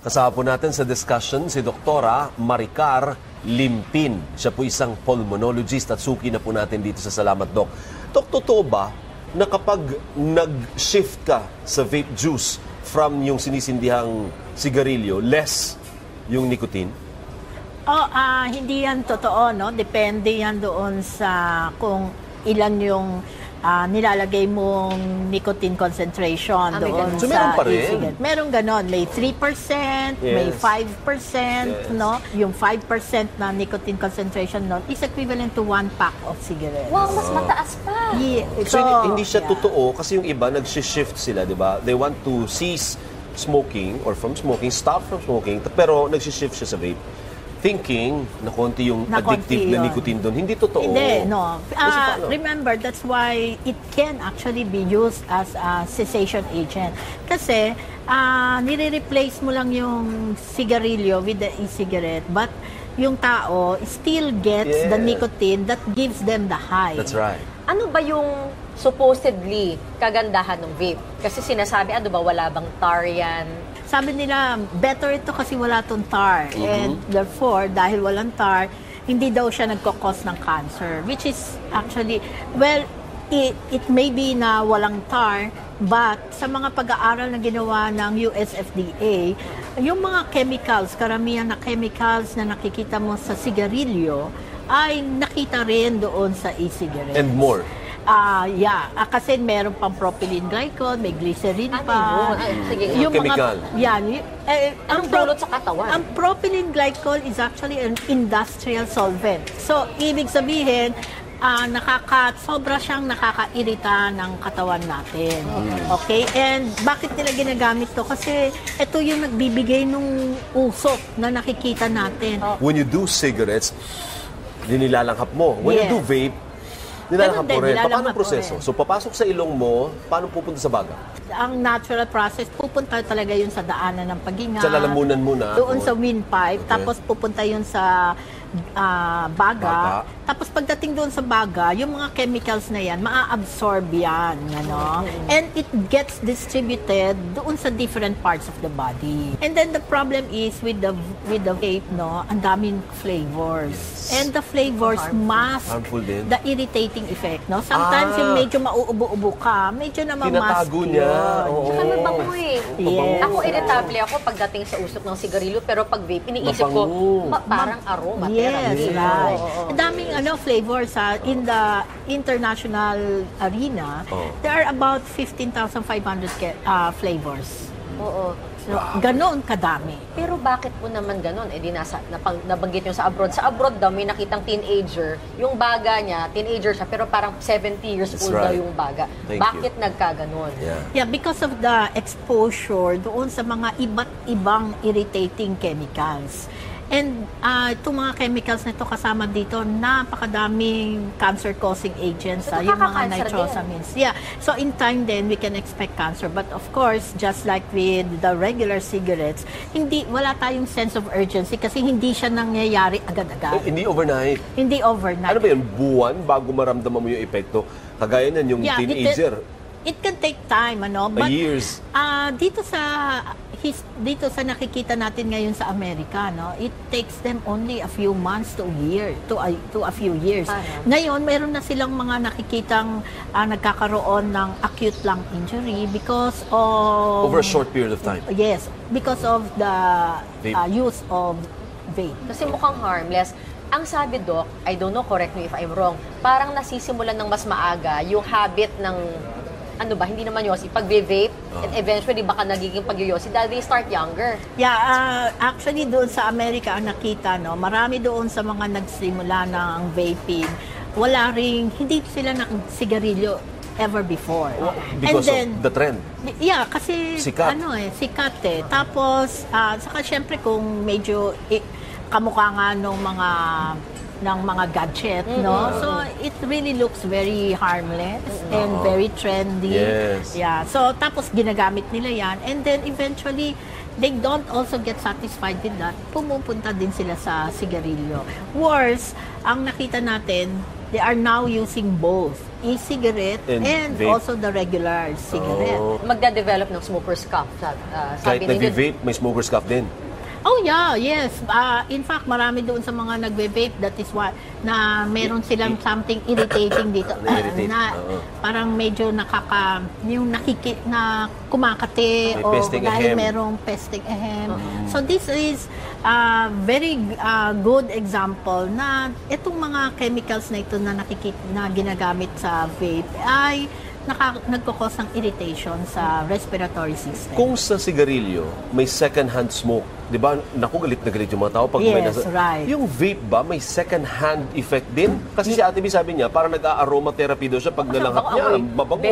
Kasama po natin sa discussion si Doktora Maricar Limpin. Siya po isang pulmonologist at suki na po natin dito sa Salamat Doc. Dok, totoo ba na kapag nag-shift ka sa vape juice from yung sinisindihang sigarilyo, less yung nicotine? Oh, ah, hindi yan totoo, no? Depende yan doon sa kung ilan yung ah, nilalagay mong nicotine concentration Ah, may doon ganun. So, sa meron pa rin? e-cigarette. Meron ganon. May 3%, may Yes. 5%, Yes. no? Yung 5% na nicotine concentration noon is equivalent to one pack of cigarettes. Wow, mas mataas pa. Yeah, So, hindi- hindi siya yeah. totoo kasi yung iba nag-shift sila, di ba? They want to cease smoking or from smoking, stop from smoking, t- pero nag-shift siya sa vape. Thinking na konti yung Na addictive konti na nicotine doon. Hindi totoo. Hindi, no. Paano? remember, that's why it can actually be used as a cessation agent. Kasi, ah, nire-replace mo lang yung sigarilyo with the e-cigarette, but yung tao still gets the Yeah. nicotine that gives them the high. That's right. Ano ba yung supposedly kagandahan ng vape? Kasi sinasabi, ano ba, wala bang tar yan? Sabi nila, better ito kasi wala tong tar. Mm-hmm. And therefore, dahil walang tar, hindi daw siya nagkakos ng cancer. Which is actually, well, it, it may be na walang tar, but sa mga pag-aaral na ginawa ng USFDA, yung mga chemicals, karamihan na chemicals na nakikita mo sa sigarilyo, ay nakita rin doon sa e-cigarettes. And more. Ah, yeah. Ah, kasi meron pang propylene glycol, may glycerin Ano pa. yun? Ay, sige. Yung Chemical. mga yan, y- eh, Anong pro- dulot sa katawan? Ang propylene glycol is actually an industrial solvent. So, ibig sabihin, ah, nakaka sobra siyang nakakairita ng katawan natin. Okay? And bakit nila ginagamit to? Kasi ito yung nagbibigay nung usok na nakikita natin. When you do cigarettes, dinilalanghap mo. When you Yes. do vape, nilalanghap Ganun din. Paano ang proseso? So, papasok sa ilong mo, paano pupunta sa baga? ang natural process, pupunta talaga yun sa daanan ng paghinga. Sa lalamunan muna. Doon sa windpipe. Tapos pupunta yun sa ah, baga. Baga. Tapos pagdating doon sa baga, yung mga chemicals na yan, maa-absorb yan. Ano? And it gets distributed doon sa different parts of the body. And then the problem is with the with the vape, no, ang daming flavors. And the flavors mask Harmful din. the irritating effect. No? Sometimes Ah. yung medyo mauubo-ubo ka, medyo namamask Tinatago niya. Oo. Mabango eh. Yes. Ako irritable ako pagdating sa usok ng sigarilyo, pero pag vape, iniisip ko, ma- parang aroma. Yes, therapy. right. Ang daming ano flavors sa in the international arena. Oh. There are about 15,500 ke- uh, flavors. Oo. So, ganoon kadami. Pero bakit po naman ganun? Eh di nasa, napang, nabanggit nyo sa abroad. Sa abroad daw, may nakitang teenager. Yung baga niya, teenager siya, pero parang 70 years That's old daw right. yung baga. Thank bakit nagkaganon? Yeah. Yeah, because of the exposure doon sa mga iba't ibang irritating chemicals. And uh, itong mga chemicals na ito kasama dito, napakadaming cancer-causing agents, So, ah, yung mga nakaka-cancer din. nitrosamines. Yeah. So in time then, we can expect cancer. But of course, just like with the regular cigarettes, hindi wala tayong sense of urgency kasi hindi siya nangyayari Eh, agad-agad. hindi overnight. Hindi overnight. Ano ba yun? Buwan bago maramdaman mo yung epekto? Kagaya nan yung Yeah, it- teenager. It can take time, ano? But years. ah dito sa his, dito sa nakikita natin ngayon sa Amerika, no? It takes them only a few months to a year, to a, to a few years. Parang? Ngayon, meron na silang mga nakikitang ah, nagkakaroon ng acute lung injury because of Over a short period of time. Yes, because of the ah, use of vape. Kasi mukhang harmless. Ang sabi, Doc, I don't know, correct me if I'm wrong, parang nasisimulan ng mas maaga yung habit ng ano ba, hindi naman yosi, pag-vape, and eventually baka nagiging pag-yosi dahil they start younger. Yeah, ah, actually doon sa Amerika ang nakita, no, marami doon sa mga nagsimula ng vaping, wala ring, hindi sila nakasigarilyo ever before. Because And then, of the trend. Yeah, kasi Sikat. ano eh, sikat eh. Tapos, ah, saka syempre kung medyo eh, kamukha nga nung mga ng mga gadget, no? So, it really looks very harmless and very trendy. Yes. Yeah. So, tapos ginagamit nila yan. And then, eventually, they don't also get satisfied with that. Pumupunta din sila sa sigarilyo. Worse, ang nakita natin, they are now using both e-cigarette And and, vape. also the regular cigarette. Oh. Magda-develop ng smoker's cuff. Sa, Kahit sabi ninyo, nag-vape, may smoker's cuff din. Oh yeah, yes. Ah, in fact, marami doon sa mga nagve-vape. That is why na meron silang something irritating dito. Na-irritate, na oo. parang medyo nakaka yung nakiki na kumakate May o pesting dahil ahem. merong pesting ahem. So this is a very ah, good example na itong mga chemicals na ito na nakikita na ginagamit sa vape ay naka, nagkakos ng irritation sa respiratory system. Kung sa sigarilyo, may second-hand smoke, di ba? Naku, galit na galit yung mga tao pag may Yes, right. Yung vape ba, may second-hand effect din? Kasi si Ate B sabi niya, parang nag-a-aroma therapy daw siya pag nalanghap niya. amoy Mabango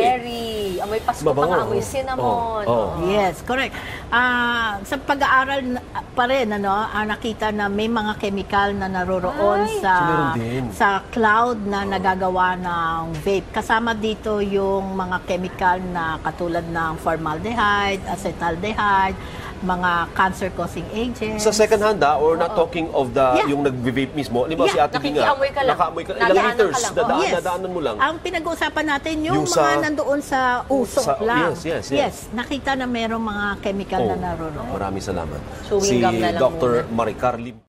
berry, amoy pasko pa Mabango, nga, amoy oh. cinnamon. Oh, oh. Yes, correct. Ah, sa pag-aaral na- pa rin ano, ah, nakita na may mga chemical na naroroon Ay! sa sa cloud na nagagawa ng vape. Kasama dito yung mga chemical na katulad ng formaldehyde, acetaldehyde, mga cancer-causing agents. Sa second hand ah, or not talking of the Yeah. yung nag-vape mismo. Di ba Yeah, si Ate B nga? nakikiamoy ka lang. Nakaamoy ka. Ilang Nadaanan liters? ka lang. Dadaan, Oh, yes. dadaanan mo lang. Ang pinag-uusapan natin yung, Yung sa- mga nandoon sa usok Sa- lang. yes, yes, yes. nakita na merong mga chemical na Oh, naroroon. Maraming salamat. Chewing si gum na lang Dr. muna. Maricar Lim.